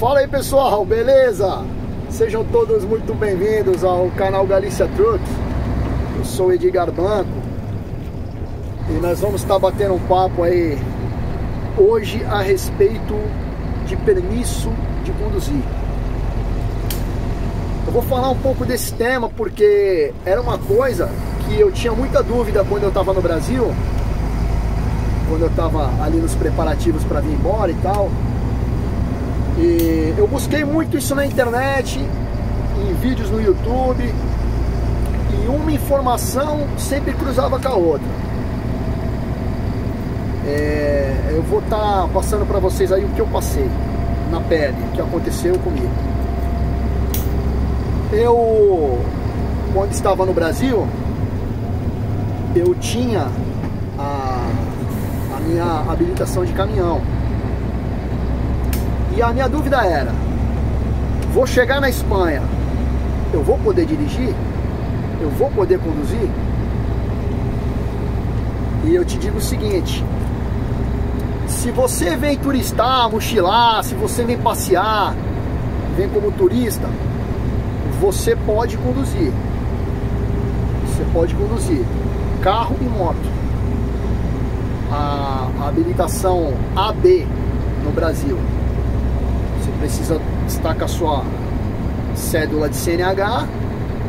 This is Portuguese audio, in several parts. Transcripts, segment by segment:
Fala aí pessoal, beleza? Sejam todos muito bem-vindos ao canal Galícia Trucks. Eu sou Edgar Blanco e nós vamos estar batendo um papo aí hoje a respeito de permisso de conduzir. Eu vou falar um pouco desse tema porque era uma coisa que eu tinha muita dúvida quando eu estava no Brasil, quando eu estava ali nos preparativos para vir embora e tal. Busquei muito isso na internet, em vídeos no YouTube, e uma informação sempre cruzava com a outra. É, eu vou estar tá passando para vocês aí o que eu passei na pele, o que aconteceu comigo. Eu, quando estava no Brasil, eu tinha a, a minha habilitação de caminhão. E a minha dúvida era: vou chegar na Espanha, eu vou poder dirigir? Eu vou poder conduzir? E eu te digo o seguinte: se você vem turistar, mochilar, se você vem passear, vem como turista, você pode conduzir. Você pode conduzir carro e moto. A, habilitação AB no Brasil precisa estar com a sua cédula de CNH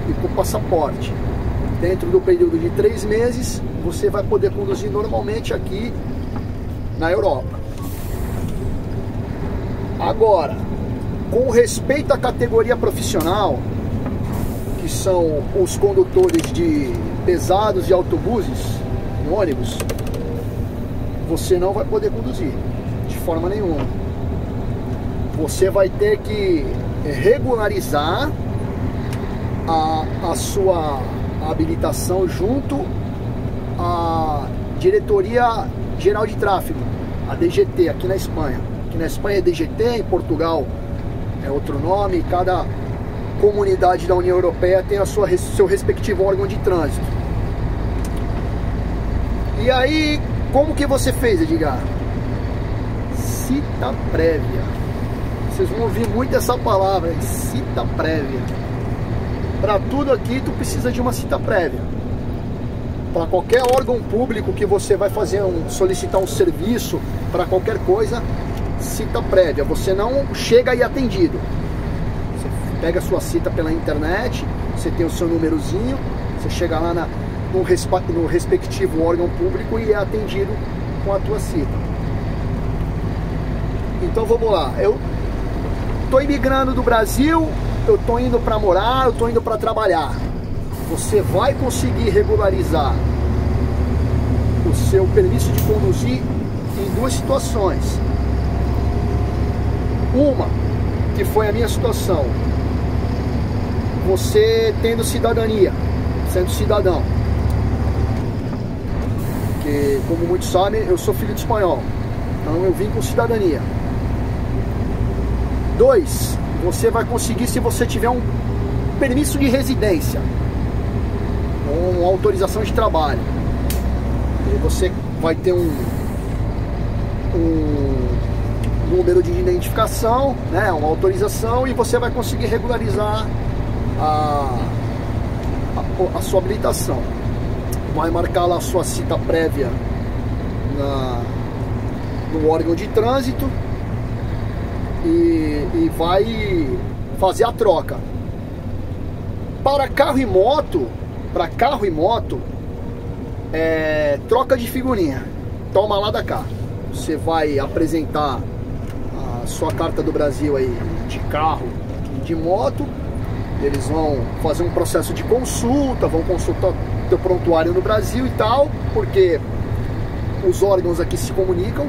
e com o passaporte. Dentro do período de três meses, você vai poder conduzir normalmente aqui na Europa. Agora, com respeito à categoria profissional, que são os condutores de pesados e autobuses, ônibus, você não vai poder conduzir de forma nenhuma você vai ter que regularizar a, a sua habilitação junto à Diretoria Geral de Tráfego, a DGT, aqui na Espanha. Aqui na Espanha é DGT, em Portugal é outro nome, cada comunidade da União Europeia tem a sua, seu respectivo órgão de trânsito. E aí, como que você fez, Edgar? Cita prévia. Vocês vão ouvir muito essa palavra, cita prévia. Para tudo aqui tu precisa de uma cita prévia. Para qualquer órgão público que você vai fazer um solicitar um serviço para qualquer coisa, cita prévia. Você não chega e atendido. Você pega a sua cita pela internet, você tem o seu númerozinho, você chega lá na, no, no respectivo órgão público e é atendido com a tua cita. Então vamos lá. Eu tô imigrando do Brasil, eu tô indo para morar, eu tô indo para trabalhar. Você vai conseguir regularizar o seu permisso de conduzir em duas situações. Uma, que foi a minha situação, você tendo cidadania, sendo cidadão. Como muitos sabem, eu sou filho de espanhol. Então eu vim com cidadania. Dois, você vai conseguir se você tiver um permisso de residência uma autorização de trabalho. E você vai ter um, um número de identificação, né, uma autorização e você vai conseguir regularizar a, a, a sua habilitação. Vai marcar lá a sua cita prévia na, no órgão de trânsito e, e vai fazer a troca. Para carro e moto, para carro e moto, é, troca de figurinha. Toma lá da cá. Você vai apresentar a sua carta do Brasil aí de carro e de moto. Eles vão fazer um processo de consulta, vão consultar teu prontuário no Brasil e tal, porque os órgãos aqui se comunicam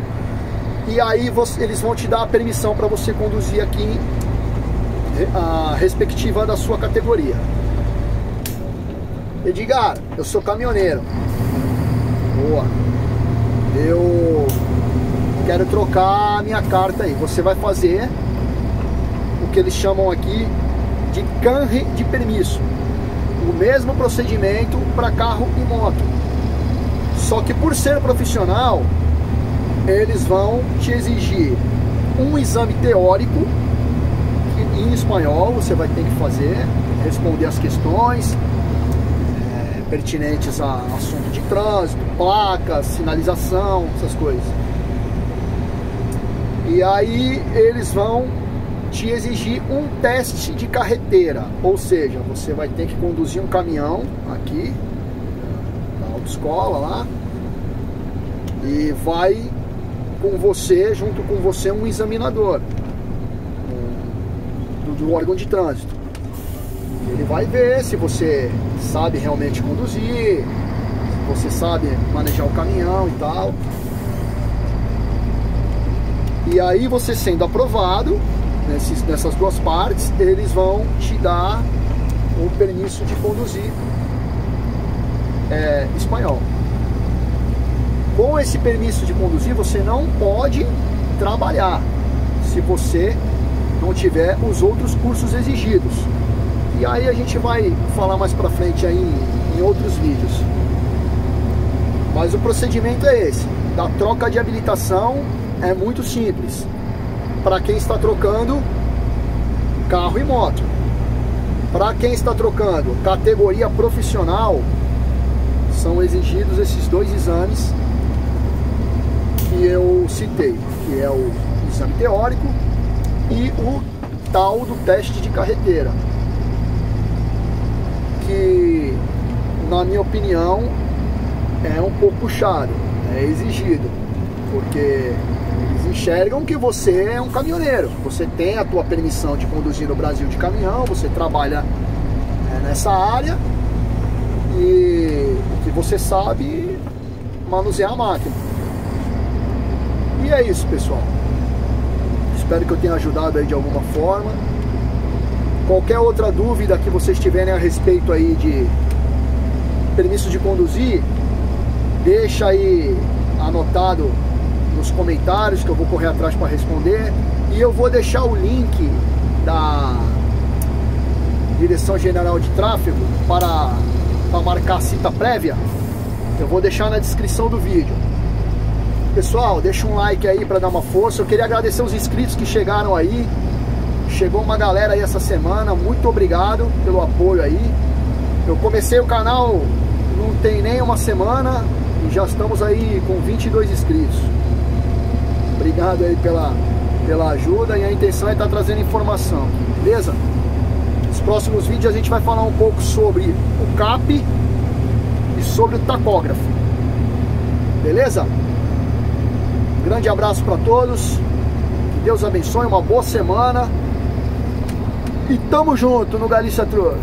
e aí você, eles vão te dar a permissão para você conduzir aqui a respectiva da sua categoria. Edgar, eu sou caminhoneiro. Boa. Eu quero trocar a minha carta aí. Você vai fazer o que eles chamam aqui de canre de permisso. O mesmo procedimento para carro e moto. Só que por ser profissional, eles vão te exigir um exame teórico em espanhol, você vai ter que fazer, responder as questões é, pertinentes a assunto de trânsito, placas, sinalização, essas coisas. E aí eles vão te exigir um teste de carreteira, ou seja, você vai ter que conduzir um caminhão aqui na autoescola lá e vai com você, junto com você, um examinador do, do órgão de trânsito. Ele vai ver se você sabe realmente conduzir, se você sabe manejar o caminhão e tal. E aí você sendo aprovado nesses, nessas duas partes, eles vão te dar o permisso de conduzir é, espanhol. Com esse permisso de conduzir, você não pode trabalhar se você não tiver os outros cursos exigidos. E aí a gente vai falar mais pra frente aí em, em outros vídeos. Mas o procedimento é esse. Da troca de habilitação é muito simples. Para quem está trocando carro e moto. Para quem está trocando categoria profissional, são exigidos esses dois exames que eu citei, que é o exame teórico e o tal do teste de carreteira, que na minha opinião é um pouco puxado, é exigido, porque eles enxergam que você é um caminhoneiro, você tem a tua permissão de conduzir no Brasil de caminhão, você trabalha é, nessa área e que você sabe manusear a máquina. E é isso, pessoal. Espero que eu tenha ajudado aí de alguma forma. Qualquer outra dúvida que vocês tiverem a respeito aí de permisso de conduzir, deixa aí anotado nos comentários que eu vou correr atrás para responder. E eu vou deixar o link da Direção General de Tráfego para, para marcar cita prévia. Eu vou deixar na descrição do vídeo. Pessoal, deixa um like aí para dar uma força. Eu queria agradecer os inscritos que chegaram aí. Chegou uma galera aí essa semana. Muito obrigado pelo apoio aí. Eu comecei o canal não tem nem uma semana e já estamos aí com 22 inscritos. Obrigado aí pela, pela ajuda e a intenção é estar tá trazendo informação, beleza? Nos próximos vídeos a gente vai falar um pouco sobre o CAP e sobre o tacógrafo. Beleza? Grande abraço para todos. Que Deus abençoe, uma boa semana. E tamo junto no Galícia Truck.